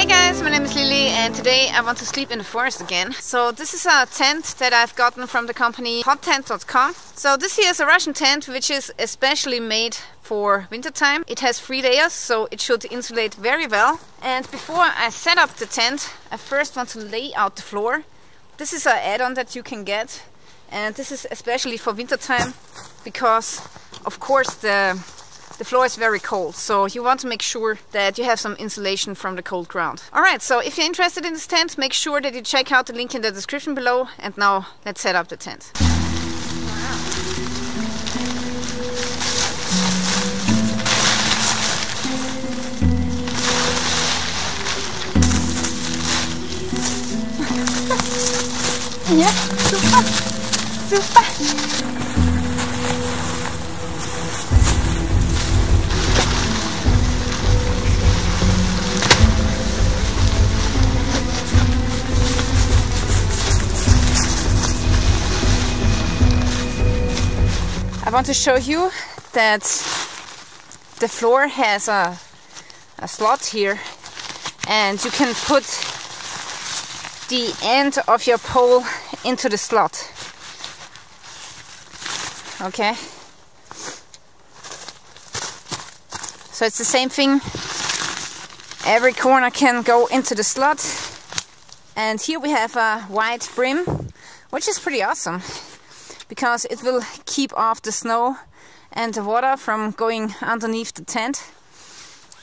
Hey guys, my name is Lilly and today I want to sleep in the forest again. So this is a tent that I've gotten from the company hottent.com. So this here is a Russian tent which is especially made for wintertime. It has three layers so it should insulate very well. And before I set up the tent, I first want to lay out the floor. This is an add-on that you can get and this is especially for wintertime because of course the the floor is very cold, so you want to make sure that you have some insulation from the cold ground. Alright, so if you're interested in this tent, make sure that you check out the link in the description below. And now, let's set up the tent. ja, super, super. I want to show you that the floor has a, a slot here and you can put the end of your pole into the slot. Okay. So it's the same thing. Every corner can go into the slot. And here we have a wide brim, which is pretty awesome because it will keep off the snow and the water from going underneath the tent.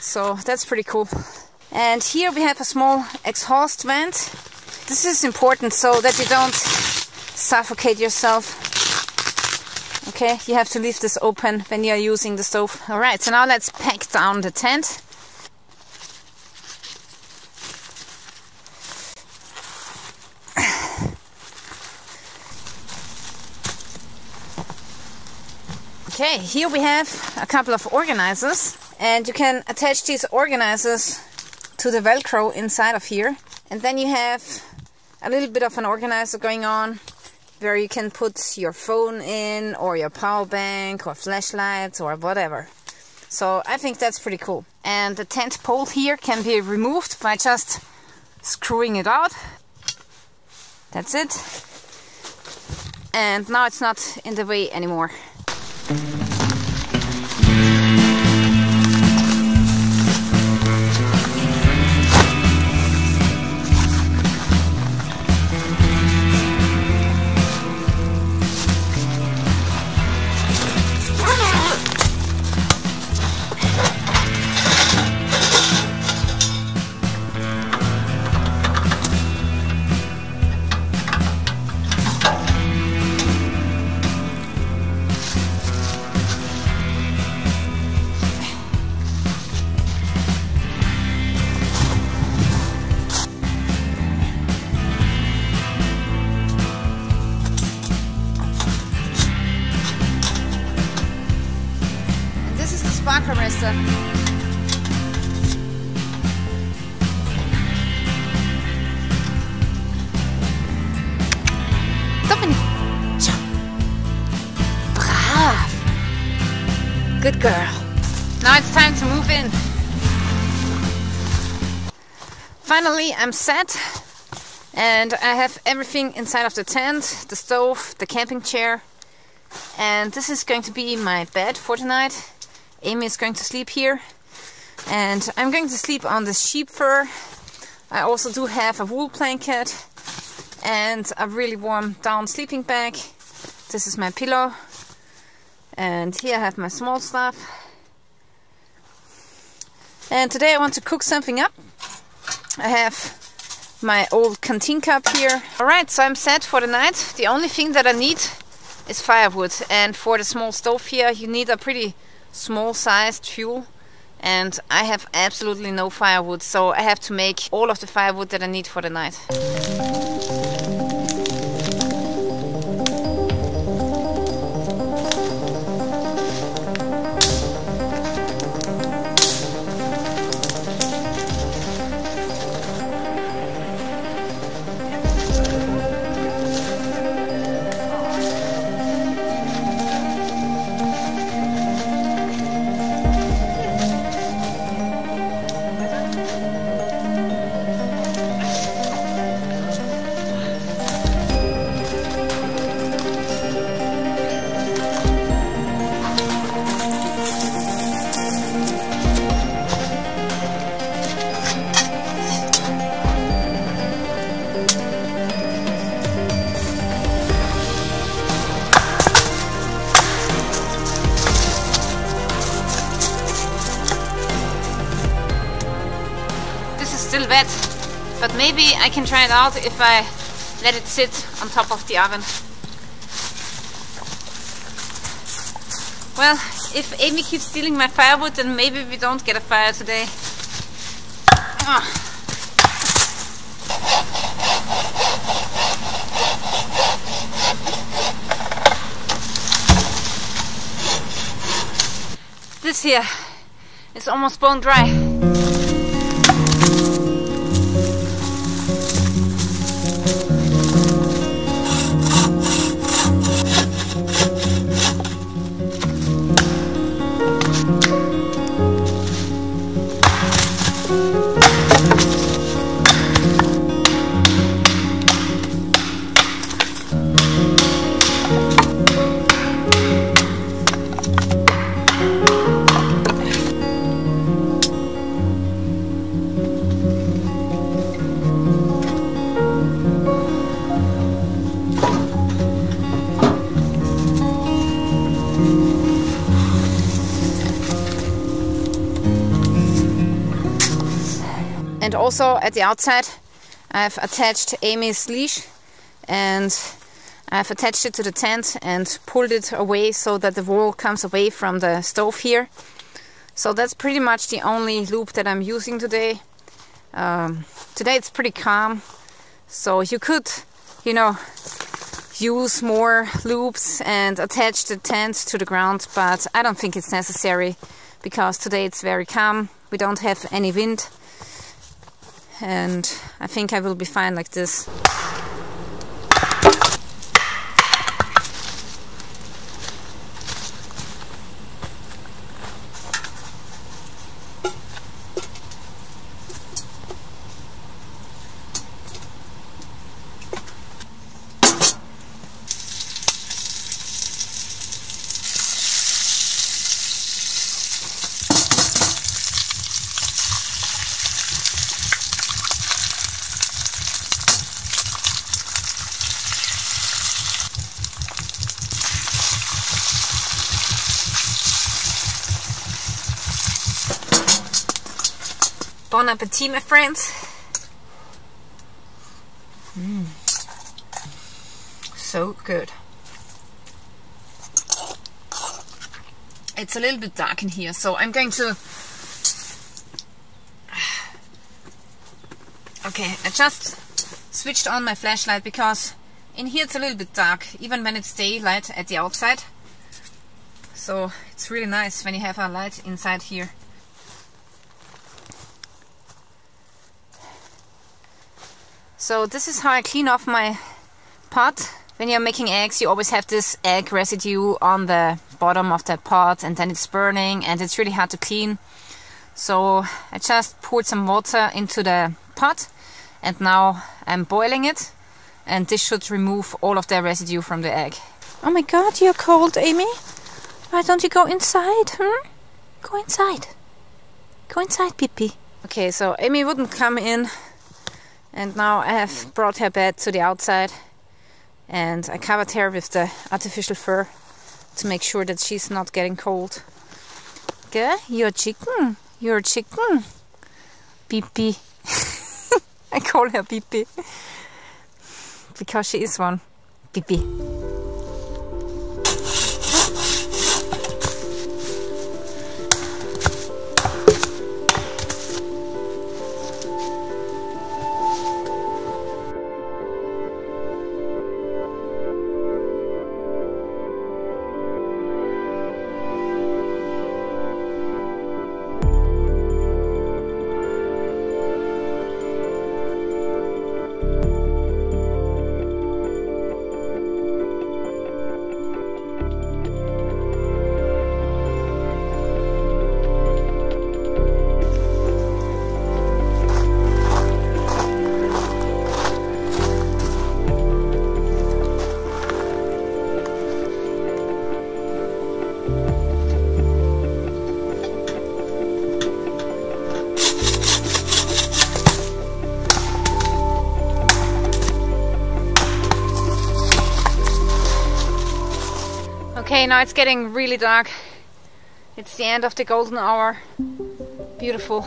So that's pretty cool. And here we have a small exhaust vent. This is important so that you don't suffocate yourself. Okay, you have to leave this open when you're using the stove. Alright, so now let's pack down the tent. Okay, here we have a couple of organizers and you can attach these organizers to the velcro inside of here and then you have a little bit of an organizer going on where you can put your phone in or your power bank or flashlights or whatever. So I think that's pretty cool. And the tent pole here can be removed by just screwing it out. That's it. And now it's not in the way anymore. Carissa. Good girl. Now it's time to move in. Finally, I'm set. And I have everything inside of the tent, the stove, the camping chair. And this is going to be my bed for tonight. Emmy is going to sleep here. And I'm going to sleep on the sheep fur. I also do have a wool blanket and a really warm down sleeping bag. This is my pillow. And here I have my small stuff. And today I want to cook something up. I have my old canteen cup here. Alright, so I'm set for the night. The only thing that I need is firewood. And for the small stove here, you need a pretty small sized fuel and I have absolutely no firewood so I have to make all of the firewood that I need for the night. Maybe I can try it out if I let it sit on top of the oven. Well, if Emmy keeps stealing my firewood, then maybe we don't get a fire today. Ah. This here is almost bone dry. Also at the outside, I've attached Emmy's leash and I've attached it to the tent and pulled it away so that the wool comes away from the stove here. So that's pretty much the only loop that I'm using today. Um, today it's pretty calm, so you could, you know, use more loops and attach the tent to the ground, but I don't think it's necessary because today it's very calm. We don't have any wind and I think I will be fine like this. Bon appetit, my friends. Mm. So good. It's a little bit dark in here, so I'm going to... Okay, I just switched on my flashlight because in here it's a little bit dark, even when it's daylight at the outside. So it's really nice when you have a light inside here. So this is how I clean off my pot. When you're making eggs, you always have this egg residue on the bottom of the pot and then it's burning and it's really hard to clean. So I just poured some water into the pot and now I'm boiling it and this should remove all of the residue from the egg. Oh my god, you're cold, Emmy. Why don't you go inside, hmm? Go inside. Go inside, Pippi. Okay, so Emmy wouldn't come in and now I have mm-hmm. brought her bed to the outside and I covered her with the artificial fur to make sure that she's not getting cold. Okay, you're a chicken. You're a chicken. Pippi. I call her Pippi because she is one. Pippi. Okay, now it's getting really dark. It's the end of the golden hour. Beautiful.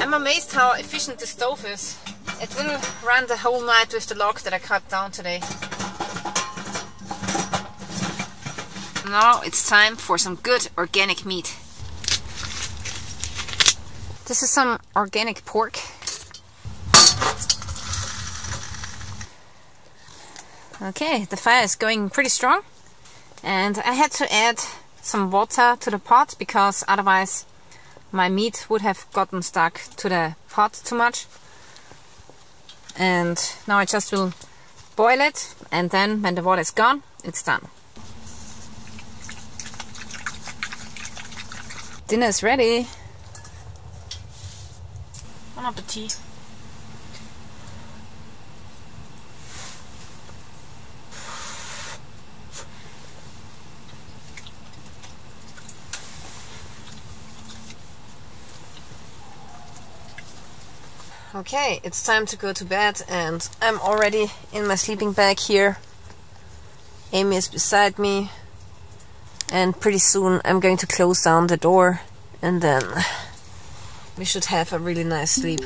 I'm amazed how efficient the stove is. It will run the whole night with the log that I cut down today. Now it's time for some good organic meat. This is some organic pork. Okay, the fire is going pretty strong. And I had to add some water to the pot because otherwise my meat would have gotten stuck to the pot too much. And now I just will boil it and then when the water is gone, it's done. Dinner is ready. Bon appetit. Okay, it's time to go to bed and I'm already in my sleeping bag here. Emmy is beside me and pretty soon I'm going to close down the door and then we should have a really nice sleep.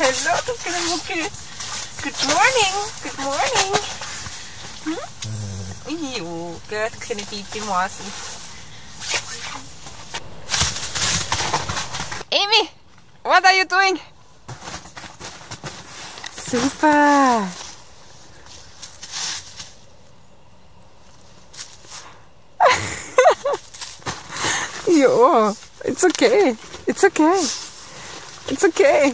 Hello, Tukkelemukke. Good morning. Good morning. Hmm? Jo, godt, kleine Babymäuse. Emmy, what are you doing? Super. Jo, it's okay. It's okay. It's okay.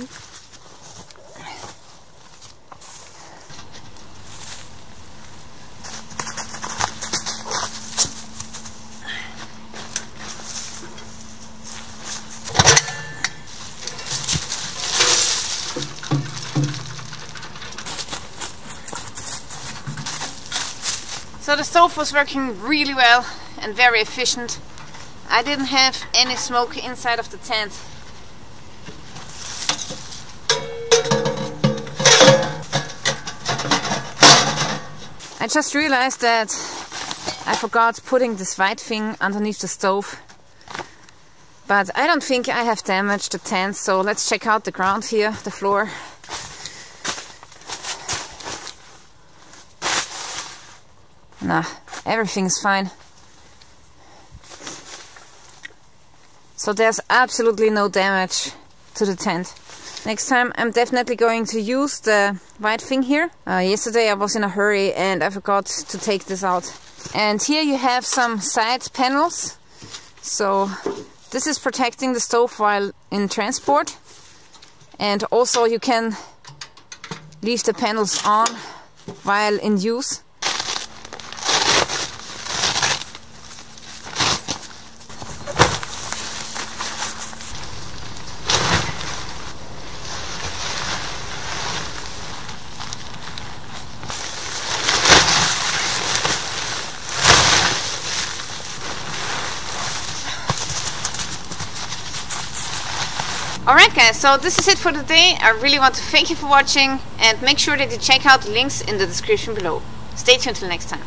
So the stove was working really well and very efficient. I didn't have any smoke inside of the tent. I just realized that I forgot putting this white thing underneath the stove. But I don't think I have damaged the tent, so let's check out the ground here, the floor. Nah, everything's fine. So there's absolutely no damage to the tent. Next time I'm definitely going to use the white thing here. Uh, yesterday I was in a hurry and I forgot to take this out. And here you have some side panels. So this is protecting the stove while in transport. And also you can leave the panels on while in use. Alright guys, so this is it for today. I really want to thank you for watching and make sure that you check out the links in the description below. Stay tuned till next time.